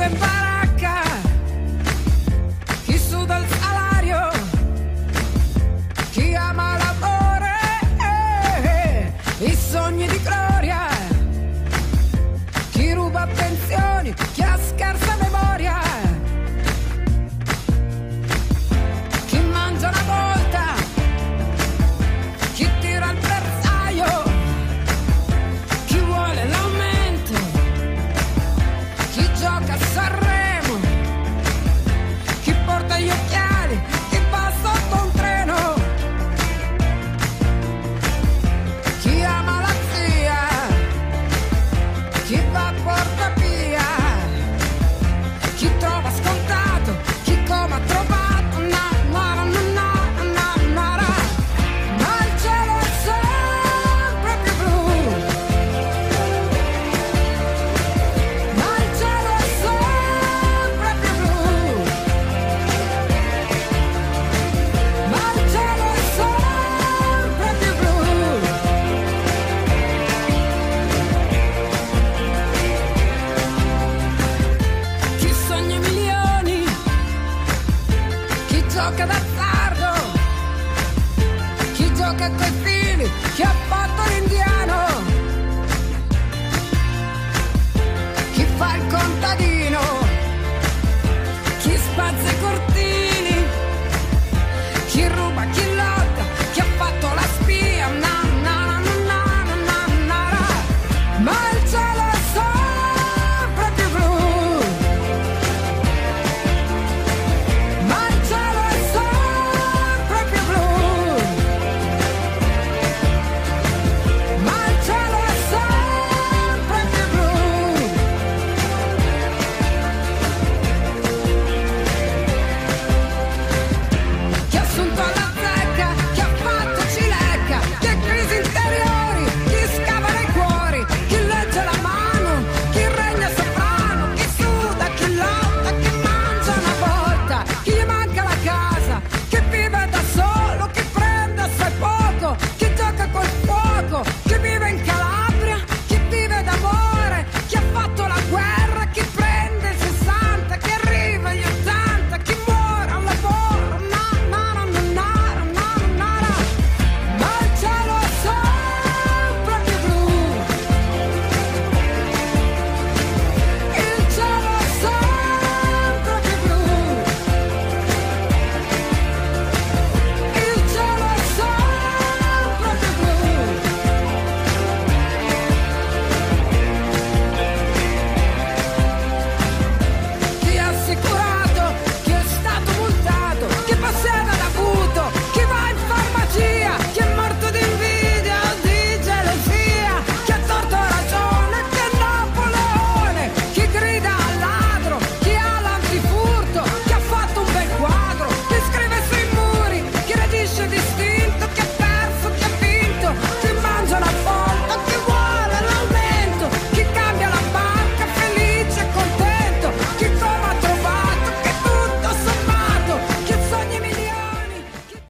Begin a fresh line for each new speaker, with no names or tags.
vem para gioca d'azzardo, chi gioca coi fili, chi ha fatto l'indiano, chi fa il contadino, chi spazza i cortini, chi ruba, chi lotta, chi ha fatto